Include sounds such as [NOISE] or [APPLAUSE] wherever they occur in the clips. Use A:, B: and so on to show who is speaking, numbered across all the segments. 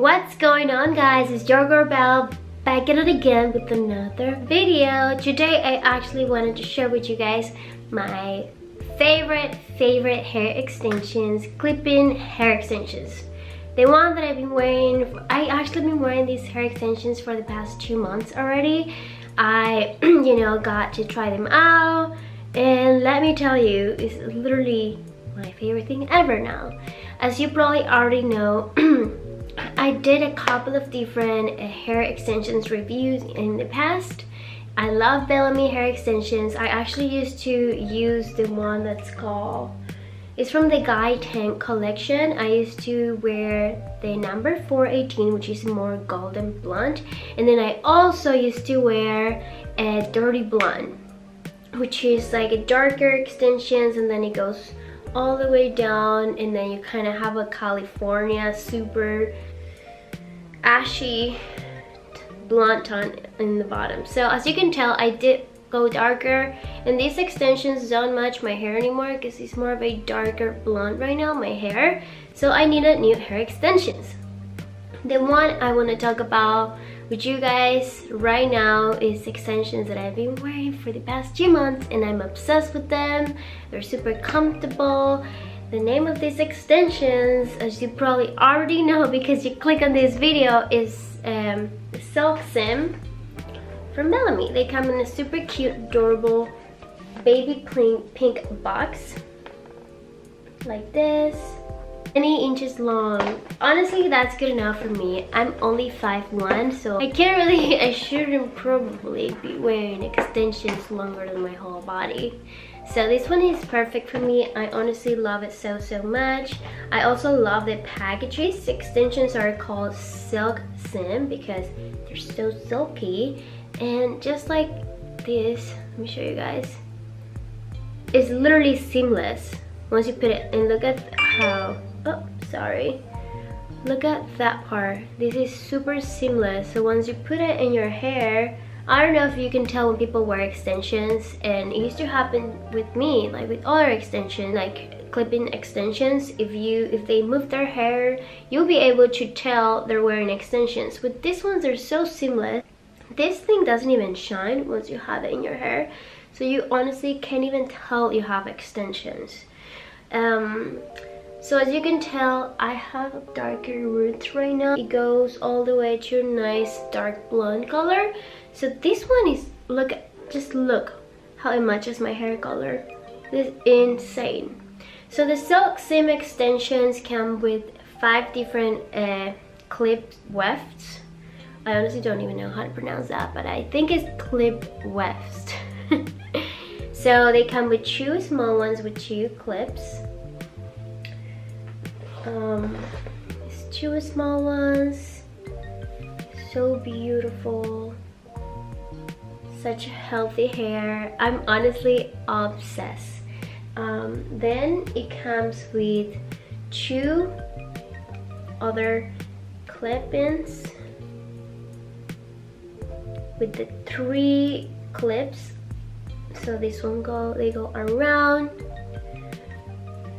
A: What's going on guys? It's your girl Belle back at it again with another video. Today I actually wanted to share with you guys my favorite, favorite hair extensions, clip-in hair extensions. The one that I've been wearing, I actually been wearing these hair extensions for the past two months already. I, [CLEARS THROAT] you know, got to try them out and let me tell you, it's literally my favorite thing ever now. As you probably already know, [CLEARS THROAT] I did a couple of different uh, hair extensions reviews in the past. I love Bellami hair extensions. I actually used to use the one that's called, it's from the Guy Tank collection. I used to wear the number 418, which is more golden blonde. And then I also used to wear a dirty blonde, which is like a darker extensions and then it goes all the way down and then you kind of have a California super ashy blonde tone in the bottom. So as you can tell, I did go darker and these extensions don't match my hair anymore because it's more of a darker blonde right now, my hair. So I needed new hair extensions. The one I want to talk about with you guys right now is extensions that I've been wearing for the past few months and I'm obsessed with them. They're super comfortable the name of these extensions, as you probably already know [LAUGHS] because you click on this video, is um, Silk Seam from Bellami. They come in a super cute, adorable baby pink box like this. 20 inches long. Honestly, that's good enough for me. I'm only 5'1", so I can't really, [LAUGHS] I shouldn't probably be wearing extensions longer than my whole body. So this one is perfect for me. I honestly love it so, so much. I also love the packages. Extensions are called Silk Seam because they're so silky. And just like this, let me show you guys. It's literally seamless once you put it and look at how, oh, sorry. Look at that part. This is super seamless. So once you put it in your hair, I don't know if you can tell when people wear extensions and it used to happen with me like with other extensions like clip-in extensions if you if they move their hair you'll be able to tell they're wearing extensions with these ones they're so seamless this thing doesn't even shine once you have it in your hair so you honestly can't even tell you have extensions um, so as you can tell, I have darker roots right now. It goes all the way to a nice dark blonde color. So this one is, look, just look how it matches my hair color. This is insane. So the Silk Seam extensions come with five different uh, clip wefts. I honestly don't even know how to pronounce that, but I think it's clip wefts. [LAUGHS] so they come with two small ones with two clips um, two small ones. So beautiful. Such healthy hair. I'm honestly obsessed. Um, then it comes with two other clip-ins with the three clips. So this one go they go around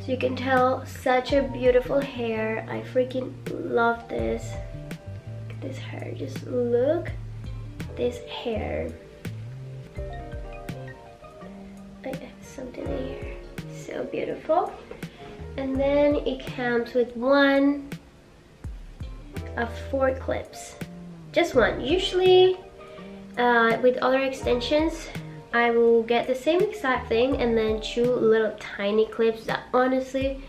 A: so you can tell such a beautiful hair. I freaking love this. This hair. Just look this hair. I have something in here. So beautiful. And then it comes with one of four clips. Just one. Usually uh, with other extensions I will get the same exact thing and then two little tiny clips that honestly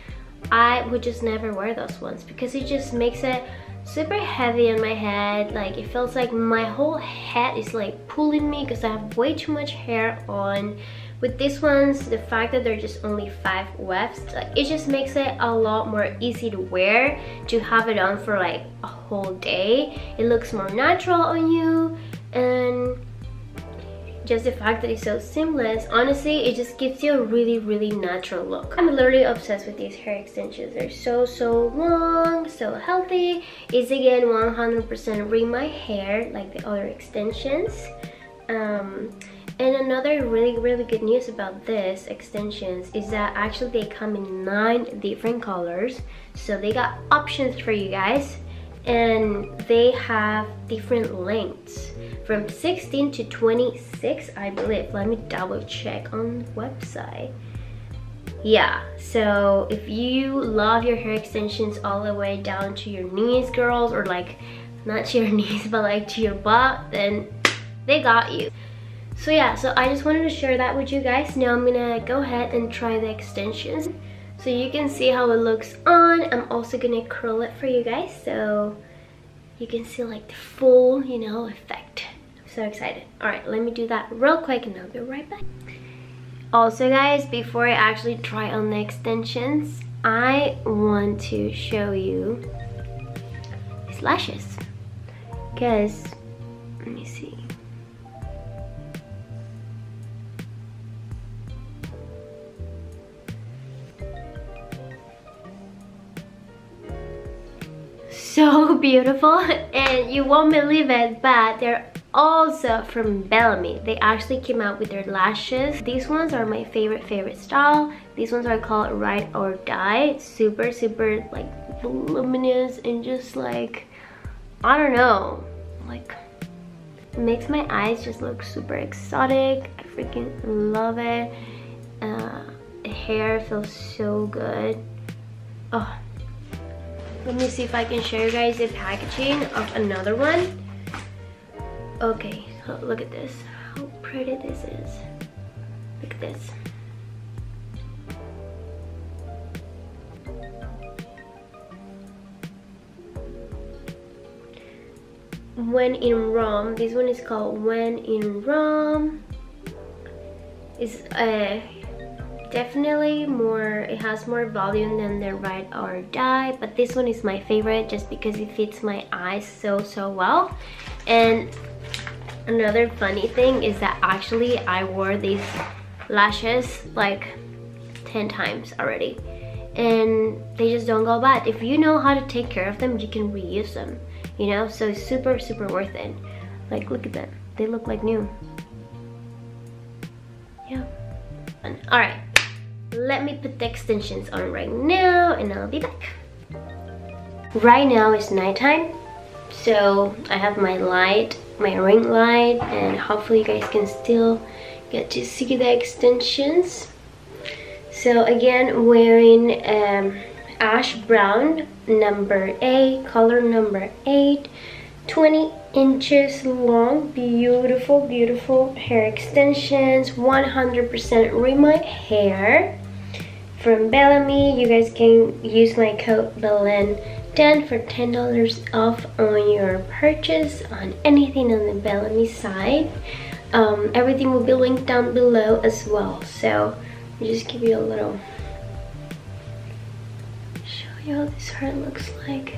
A: I would just never wear those ones because it just makes it super heavy on my head. Like it feels like my whole head is like pulling me because I have way too much hair on. With these ones the fact that they're just only five wefts like it just makes it a lot more easy to wear to have it on for like a whole day. It looks more natural on you and just the fact that it's so seamless honestly it just gives you a really really natural look. I'm literally obsessed with these hair extensions. They're so so long so healthy. It's again 100 percent Remy hair like the other extensions. Um, and another really really good news about this extensions is that actually they come in nine different colors. So they got options for you guys and they have different lengths from 16 to 26 I believe. Let me double check on the website. Yeah so if you love your hair extensions all the way down to your knees girls or like not to your [LAUGHS] knees but like to your butt then they got you. So yeah so I just wanted to share that with you guys. Now I'm gonna go ahead and try the extensions so you can see how it looks on. I'm also gonna curl it for you guys so you can see like the full you know effect so excited all right let me do that real quick and I'll be right back also guys, before I actually try on the extensions, I want to show you these lashes. Because, let me see. So [LAUGHS] beautiful and you won't believe it, but they're also from Bellami. They actually came out with their lashes. These ones are my favorite, favorite style. These ones are called Ride or Die. Super, super like voluminous and just like, I don't know, like makes my eyes just look super exotic. I freaking love it. Uh, hair feels so good. Oh, let me see if I can show you guys the packaging of another one. Okay, look at this. How pretty this is. Look at this. When in Rome, this one is called When in Rome. It's uh, definitely more, it has more volume than the Ride or Die, but this one is my favorite just because it fits my eyes so, so well. And another funny thing is that actually I wore these lashes like 10 times already. And they just don't go bad. If you know how to take care of them you can reuse them you know? So it's super super worth it. Like look at them they look like new. Yeah. All right. Let me put the extensions on right now and I'll be back. Right now it's nighttime so I have my light my ring light and hopefully you guys can still get to see the extensions. So again wearing um, ash brown number 8 color number 8 20 inches long beautiful beautiful hair extensions 100% Remy hair from Bellami. You guys can use my code Belen 10 for $10 off on your purchase on anything on the Bellami side. Um, everything will be linked down below as well. So I'll just give you a little show you how this hair looks like.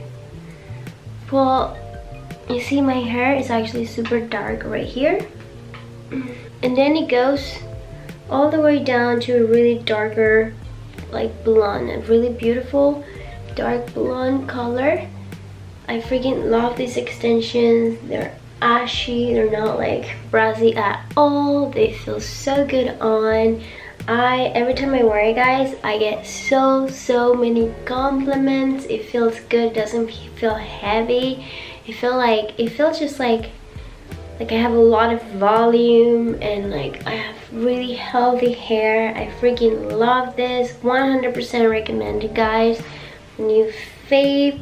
A: Well, you see my hair is actually super dark right here. And then it goes all the way down to a really darker like blonde, really beautiful dark blonde color. I freaking love these extensions. They're ashy, they're not like brassy at all. They feel so good on. I every time I wear it guys I get so so many compliments it feels good doesn't feel heavy it feel like it feels just like like I have a lot of volume and like I have really healthy hair I freaking love this 100% recommended guys new fave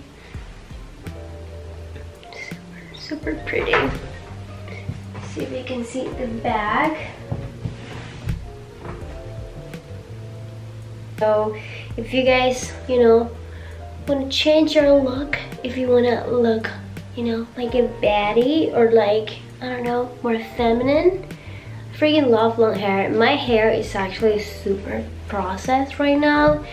A: super, super pretty see if you can see the bag. So if you guys you know want to change your look if you want to look you know like a baddie or like I don't know more feminine freaking love long hair. My hair is actually super processed right now.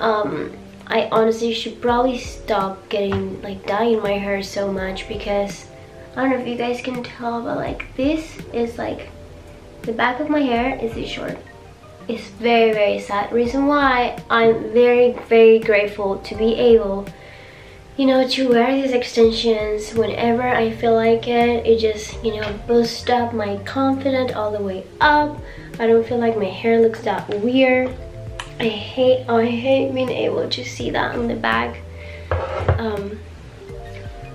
A: Um I honestly should probably stop getting like dyeing my hair so much because I don't know if you guys can tell but like this is like the back of my hair is this short. It's very very sad. Reason why I'm very very grateful to be able you know to wear these extensions whenever I feel like it. It just you know boosts up my confidence all the way up. I don't feel like my hair looks that weird I hate I hate being able to see that on the back um,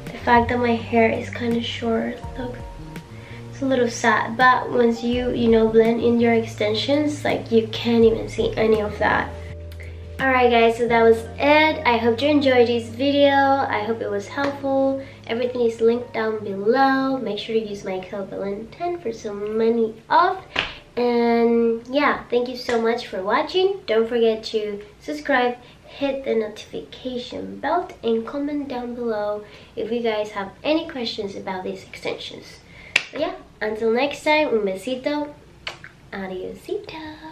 A: the fact that my hair is kind of short. Look, it's a little sad. But once you, you know, blend in your extensions, like you can't even see any of that. Alright guys, so that was it. I hope you enjoyed this video. I hope it was helpful. Everything is linked down below. Make sure to use my code BELEN10 for some money off. And yeah, thank you so much for watching. Don't forget to subscribe, hit the notification bell, and comment down below if you guys have any questions about these extensions. So yeah, until next time, un besito. Adiosito.